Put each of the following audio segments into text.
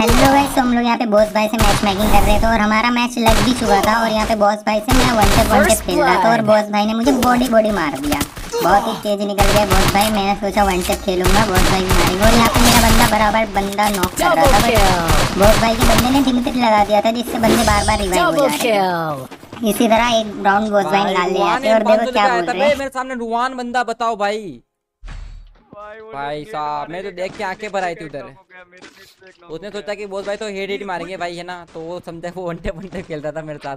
Hello guys तो हम लोग यहाँ पे बॉस भाई से मैच मेकिंग कर रहे थे और हमारा मैच लग भी चुका था और यहाँ पे बॉस भाई से मैं वन टेप वन टेप खेल रहा था और बॉस भाई ने मुझे बॉडी बॉडी मार दिया। बहुत ही तेज निकल गया। बहुत भाई मैंने सोचा वन टेप खेलूँगा। बहुत भाई मारेंगे और यहाँ पे मेरा बंदा बराबर बंदा नॉक कर रहा था बहुत भाई के बंदे ने डिमिटेड लगा दिया था जिससे बंदे बार बार रिवाइव हो जाते जा रहे इसी तरह एक राउंड बहुत भाई निकाल लिया और देखो क्या बोल रहे हैं। मेरे सामने रुआन बंदा बताओ भाई। भाई साहब मैं तो देख के आँखें भर आई थी उधर। उसने सोचा कि बोल भाई तो हेड हेड मारेंगे भाई है ना? तो वो समझा वो वनटे वनटे खेल रहा था मेरे साथ।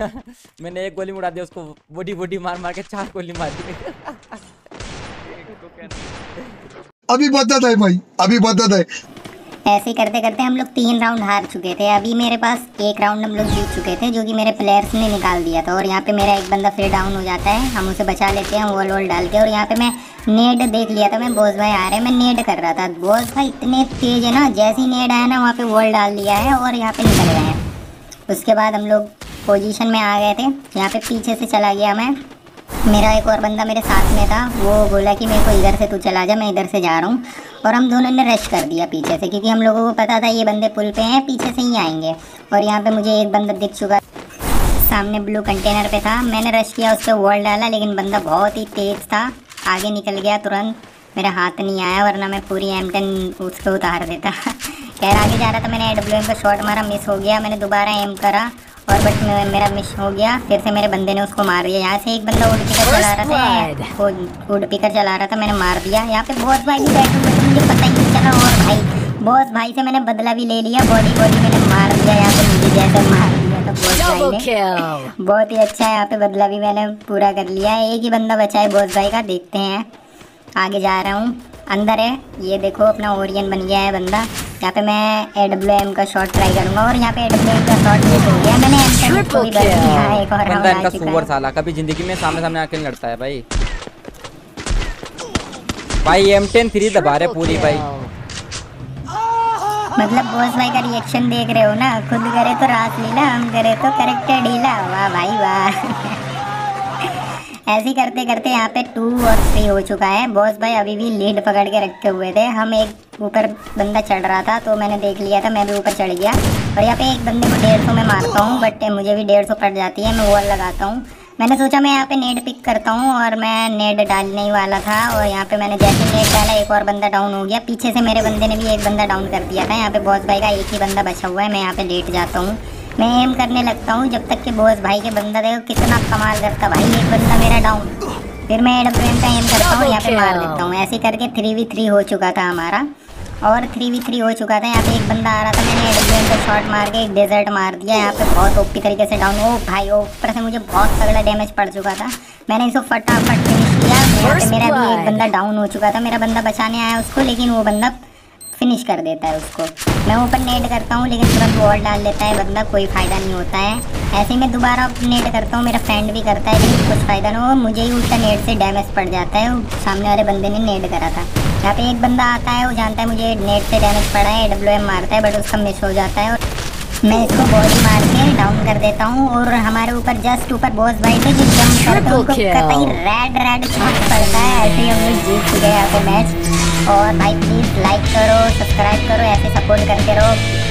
मैंने एक गोली मुड़ा दी उसको बॉडी बॉडी मार मार के चार गोली मार दी। अभी बदत है भाई अभी बदत है। ऐसे करते करते हम लोग तीन राउंड हार चुके थे। अभी मेरे पास एक राउंड हम लोग जीत चुके थे, जो कि मेरे प्लेयर्स ने निकाल दिया था। और यहाँ पे मेरा एक बंदा फिर डाउन हो जाता है। हम उसे बचा लेते हैं वॉल वॉल डाल के। और यहाँ पे मैं नेड देख लिया था, मैं बोस भाई आ रहे हैं, मैं नेड कर रहा था। बोस भाई इतने तेज है ना, जैसे ही नेड आया ना, वहाँ पर वॉल डाल दिया है और यहाँ पर निकल गए हैं। उसके बाद हम लोग पोजिशन में आ गए थे। यहाँ पर पीछे से चला गया मैं। मेरा एक और बंदा मेरे साथ में था, वो बोला कि मेरे को इधर से तू चला जा, मैं इधर से जा रहा हूँ। और हम दोनों ने रश कर दिया पीछे से, क्योंकि हम लोगों को पता था ये बंदे पुल पे हैं, पीछे से ही आएँगे। और यहाँ पे मुझे एक बंदा दिख चुका, सामने ब्लू कंटेनर पे था। मैंने रश किया उस पर वॉल डाला, लेकिन बंदा बहुत ही तेज था। आगे निकल गया तुरंत, मेरा हाथ नहीं आया, वरना मैं पूरी एम टेन उसको उतार देता। खैर, आगे जा रहा था मैंने एडब्ल्यू एम का शॉट मारा मिस हो गया। मैंने दोबारा एम करा। और बट मेरा मिस हो गया। फिर से मेरे बंदे ने उसको मार दिया। यहाँ से एक बंदा उड़ पिकर चला रहा था वो उड़ पिकर चला रहा था मैंने मार दिया। यहाँ पे बहुत भाई भी बैठे हुए मुझे पता ही नहीं चला और भाई बॉस भाई से मैंने बदला भी ले लिया। बॉडी बॉडी मैंने मार दिया। यहाँ पे मुझे जैसे मार दिया था बॉस भाई ने। बहुत ही अच्छा है यहाँ पे बदला भी मैंने पूरा कर लिया है। एक ही बंदा बचा है बॉस भाई का देखते हैं। आगे जा रहा हूँ। अंदर है। ये देखो अपना ओरियन बन गया है बंदा। यहाँ पे मैं ए डब्ल्यू एम का शॉट ट्राई करूँगा और यहाँ पे ए डब्ल्यू एम का शॉट मिस हो गया। मैंने को भी बच एक और बंदा इनका चुका साला कभी ज़िंदगी में सामने सामने आके नहीं लड़ता है भाई। भाई एम टेन थ्री दबा रहे पूरी भाई। मतलब बॉस भाई का रिएक्शन देख रहे हो ना? खुद करे तो रास लीला हम करे तो करेक्टर ढीला। वाह भाई वाह। ऐसे करते करते यहाँ पे टू और थ्री हो चुका है। बॉस भाई अभी भी लीड पकड़ के रखे हुए थे। हम एक ऊपर बंदा चढ़ रहा था तो मैंने देख लिया था, मैं भी ऊपर चढ़ गया। और यहाँ पे एक बंदे को डेढ़ सौ में मारता हूँ बट मुझे भी डेढ़ सौ पड़ जाती है, मैं वॉल लगाता हूँ। मैंने सोचा मैं यहाँ पे नेट पिक करता हूँ, और मैं नेट डालने ही वाला था, और यहाँ पे मैंने जैसे नेट डाला, एक और बंदा डाउन हो गया। पीछे से मेरे बंदे ने भी एक बंदा डाउन कर दिया था। यहाँ पे बॉस भाई का एक ही बंदा बचा हुआ है, मैं यहाँ पे लेट जाता हूँ। मैं एम करने लगता हूँ जब तक कि बॉस भाई के बंदा देखो कितना कमाल करता भाई एक बंदा मेरा डाउन फिर मैं एडब्ल्यू का एम करता हूँ यहाँ पे मार देता हूँ। ऐसे करके थ्री वी थ्री हो चुका था हमारा। और थ्री वी थ्री हो चुका था यहाँ पे एक बंदा आ रहा था मैंने एडब्ल्यू का शॉट मार के एक डेजर्ट मार दिया। यहाँ पे बहुत ओपी तरीके से डाउन ओ भाई ऊपर से मुझे बहुत तगड़ा डैमेज पड़ चुका था। मैंने इसको फटाफट फिनिश किया। मेरा भी एक बंदा डाउन हो चुका था। मेरा बंदा बचाने आया उसको लेकिन वो बंदा फिनिश कर देता है उसको। मैं ऊपर नेट करता हूँ, लेकिन तुरंत वॉल डाल देता है, बंदा कोई फ़ायदा नहीं होता है। ऐसे ही मैं दोबारा नेट करता हूँ, मेरा फ्रेंड भी करता है, लेकिन कुछ फ़ायदा नहीं हो मुझे ही उल्टा नेट से डैमेज पड़ जाता है सामने वाले बंदे ने नेट करा था। यहाँ पे एक बंदा आता है, वो जानता है मुझे नेट से डैमेज पड़ा है डब्ल्यू मारता है बट उसका मिस हो जाता है, और मैं इसको बॉडी मार के डाउन कर देता हूँ और हमारे ऊपर जस्ट ऊपर बॉस भाई थे जो जंप करते हैं उनको कतई रेड रेड शॉट पड़ता है। ऐसे ही हम लोग जीत चुके हैं यहाँ पे मैच और भाई प्लीज़ लाइक करो सब्सक्राइब करो ऐसे सपोर्ट करते रहो।